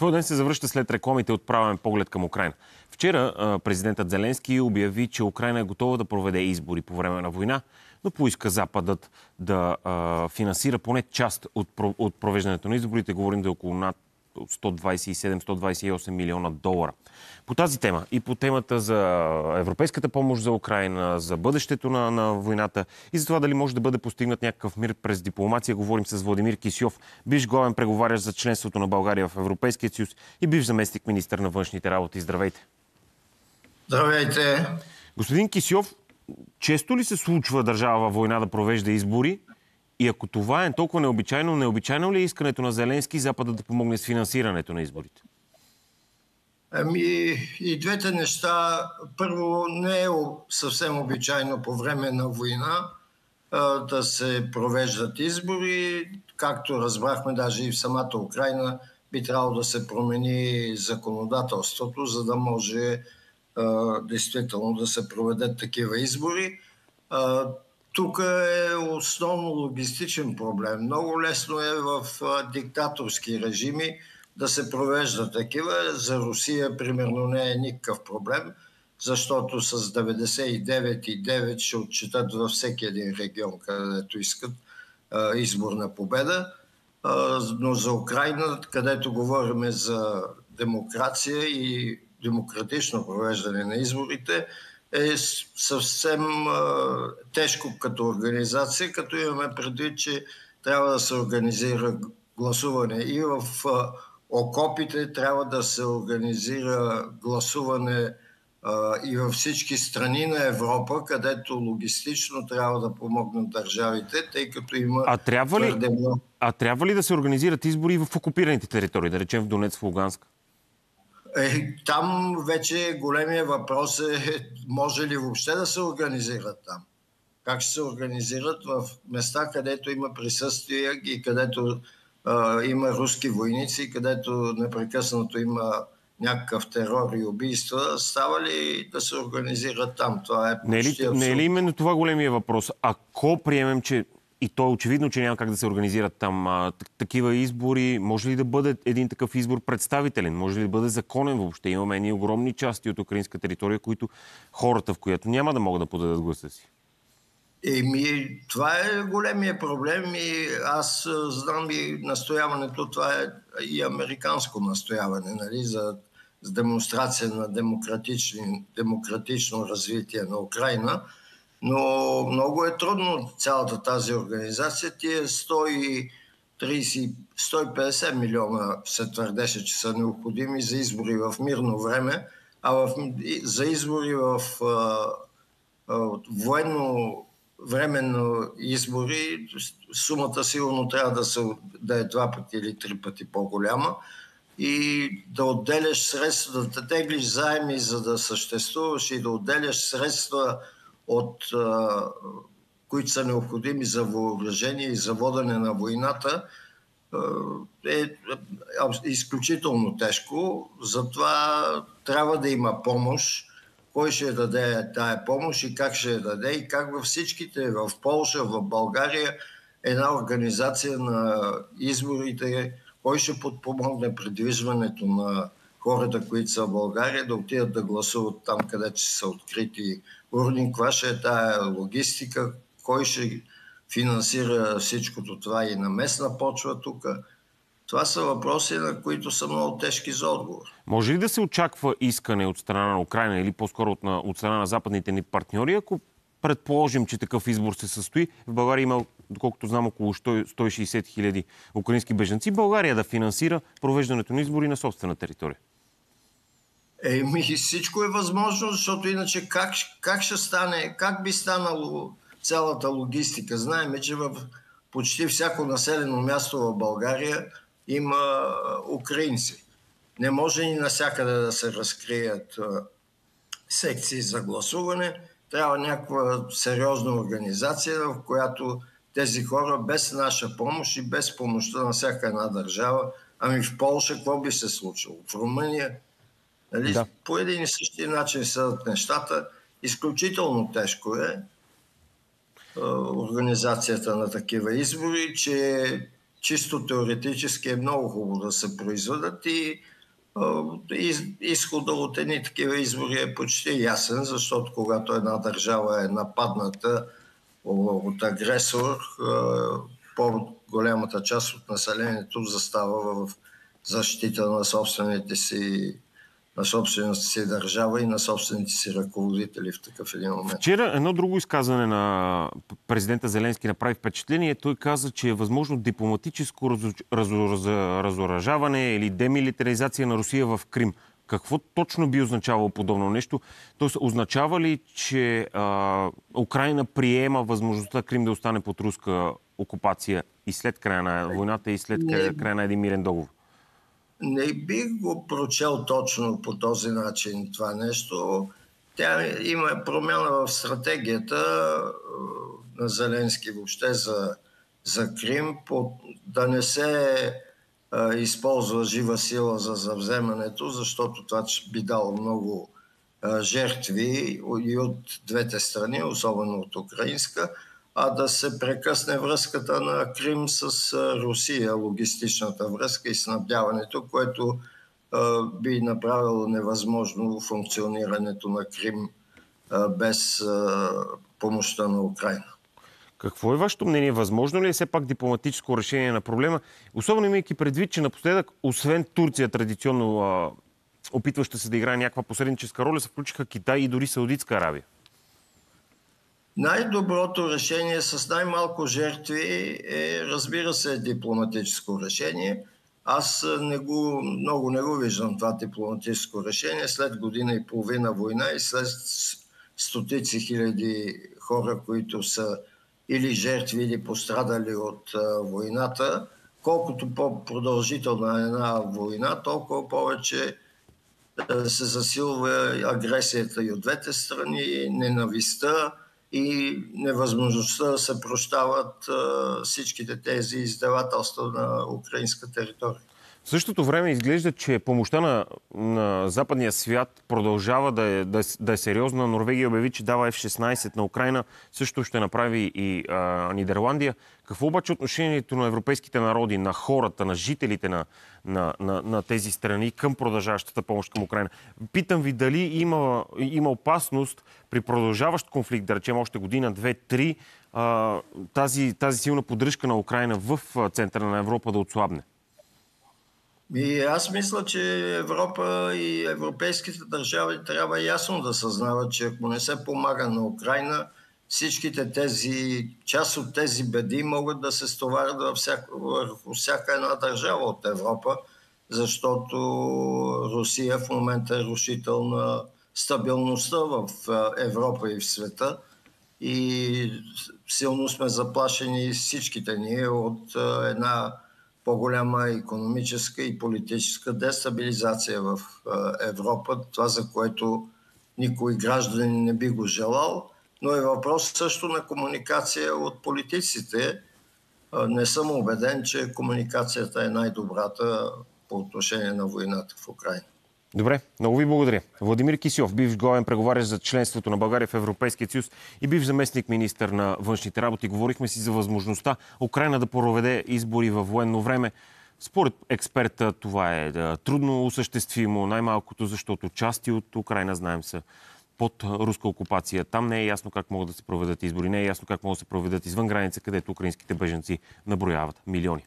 Твой ден се завръща след рекламите отправен поглед към Украина. Вчера президентът Зеленски обяви, че Украина е готова да проведе избори по време на война, но поиска Западът да а, финансира поне част от, от провеждането на изборите. Говорим за около над 127-128 милиона долара. По тази тема и по темата за европейската помощ за Украина, за бъдещето на, на войната и за това дали може да бъде постигнат някакъв мир през дипломация, говорим с Владимир Кисьов, бивш главен преговарящ за членството на България в Европейския съюз и бивш заместник министър на външните работи. Здравейте! Здравейте! Господин Кисьов, често ли се случва държава война да провежда избори? И ако това е толкова необичайно, необичайно ли е искането на Зеленски Запада да помогне с финансирането на изборите? Ами и двете неща. Първо, не е съвсем обичайно по време на война да се провеждат избори. Както разбрахме, даже и в самата Украина би трябвало да се промени законодателството, за да може действително да се проведат такива избори. Тук е основно логистичен проблем. Много лесно е в диктаторски режими да се провежда такива. За Русия, примерно, не е никакъв проблем, защото с 99,9 ще отчитат във всеки един регион, където искат изборна победа. Но за Украина, където говорим за демокрация и демократично провеждане на изборите, е съвсем тежко като организация, като имаме предвид, че трябва да се организира гласуване и в окопите трябва да се организира гласуване и във всички страни на Европа, където логистично трябва да помогнат държавите, тъй като има а трябва ли, А трябва ли да се организират избори в окупираните територии, да речем в Донец, в Луганск? Е, там вече големия въпрос е, може ли въобще да се организират там? Как ще се организират в места, където има присъствие и където а, има руски войници, където непрекъснато има някакъв терор и убийства, става ли да се организират там? Това е не е ли, не е ли именно това големия въпрос? Ако приемем, че и то е очевидно, че няма как да се организират там а, такива избори. Може ли да бъде един такъв избор представителен? Може ли да бъде законен въобще? Имаме едни огромни части от украинска територия, които хората, в която няма да могат да подадат гласа си. Еми, това е големия проблем и аз знам и настояването, това е и американско настояване, нали, за, за демонстрация на демократично развитие на Украина – но много е трудно цялата тази организация. Тия 130, 150 милиона се твърдеше, че са необходими за избори в мирно време, а в, за избори в а, а, военно временно избори сумата сигурно трябва да, се, да е два пъти или три пъти по-голяма и да отделяш средства, да теглиш заеми, за да съществуваш и да отделяш средства от, които са необходими за въоръжение и за водене на войната, е изключително тежко. Затова трябва да има помощ. Кой ще даде тая помощ и как ще я даде и как във всичките, в Полша, в България, една организация на изборите, кой ще подпомогне придвижването на хората, които са в България, да отидат да гласуват там, където са открити урни, каква ще е тая логистика, кой ще финансира всичкото това и на местна почва тук. Това са въпроси, на които са много тежки за отговор. Може ли да се очаква искане от страна на Украина или по-скоро от, от страна на западните ни партньори, ако предположим, че такъв избор се състои. В България има, доколкото знам, около 160 хиляди украински беженци. България да финансира провеждането на избори на собствена територия. Еми, всичко е възможно, защото иначе как, как ще стане, как би станало цялата логистика? Знаеме, че в почти всяко населено място в България има украинци. Не може ни насякъде да се разкрият секции за гласуване. Трябва някаква сериозна организация, в която тези хора без наша помощ и без помощта на всяка една държава, ами в Польша какво би се случило? В Румъния Нали? Да. По един и същи начин са нещата. Изключително тежко е организацията на такива избори, че чисто теоретически е много хубаво да се произведат и изхода от едни такива избори е почти ясен, защото когато една държава е нападната от агресор, по-голямата част от населението застава в защита на собствените си на собствената си държава и на собствените си ръководители в такъв един момент. Вчера едно друго изказване на президента Зеленски направи впечатление. Той каза, че е възможно дипломатическо разоръжаване или демилитаризация на Русия в Крим. Какво точно би означавало подобно нещо? Тоест, означава ли, че а, Украина приема възможността Крим да остане под руска окупация и след края на войната и след края на един мирен договор? не бих го прочел точно по този начин това нещо. Тя има промяна в стратегията на Зеленски въобще за, за Крим, по, да не се използва жива сила за завземането, защото това би дало много жертви и от двете страни, особено от украинска а да се прекъсне връзката на Крим с Русия, логистичната връзка и снабдяването, което би направило невъзможно функционирането на Крим без помощта на Украина. Какво е вашето мнение? Възможно ли е все пак дипломатическо решение на проблема? Особено имайки предвид, че напоследък, освен Турция, традиционно опитваща се да играе някаква посредническа роля, се включиха Китай и дори Саудитска Аравия. Най-доброто решение с най-малко жертви е, разбира се, дипломатическо решение. Аз не го, много не го виждам това дипломатическо решение. След година и половина война и след стотици хиляди хора, които са или жертви, или пострадали от войната, колкото по-продължителна е една война, толкова повече се засилва агресията и от двете страни, ненавистта, и невъзможността да се прощават всичките тези издевателства на украинска територия. В същото време изглежда, че помощта на, на западния свят продължава да е, да, да е сериозна. Норвегия обяви, че дава F-16 на Украина. Също ще направи и а, Нидерландия. Какво обаче е отношението на европейските народи, на хората, на жителите на, на, на, на тези страни към продължаващата помощ към Украина? Питам ви дали има, има опасност при продължаващ конфликт, да речем още година, две, три, а, тази, тази силна поддръжка на Украина в центъра на Европа да отслабне? И аз мисля, че Европа и европейските държави трябва ясно да съзнават, че ако не се помага на Украина, всичките тези, част от тези беди могат да се стоварят във всяка, върху всяка една държава от Европа, защото Русия в момента е рушител на стабилността в Европа и в света. И силно сме заплашени всичките ние от една по-голяма економическа и политическа дестабилизация в Европа, това за което никой гражданин не би го желал, но е въпрос също на комуникация от политиците. Не съм убеден, че комуникацията е най-добрата по отношение на войната в Украина. Добре, много ви благодаря. Владимир Кисьов, бивш главен преговарящ за членството на България в Европейския съюз и бивш заместник министър на външните работи. Говорихме си за възможността Украина да проведе избори във военно време. Според експерта това е трудно осъществимо, най-малкото защото части от Украина, знаем, са под руска окупация. Там не е ясно как могат да се проведат избори, не е ясно как могат да се проведат извън граница, където украинските беженци наброяват милиони.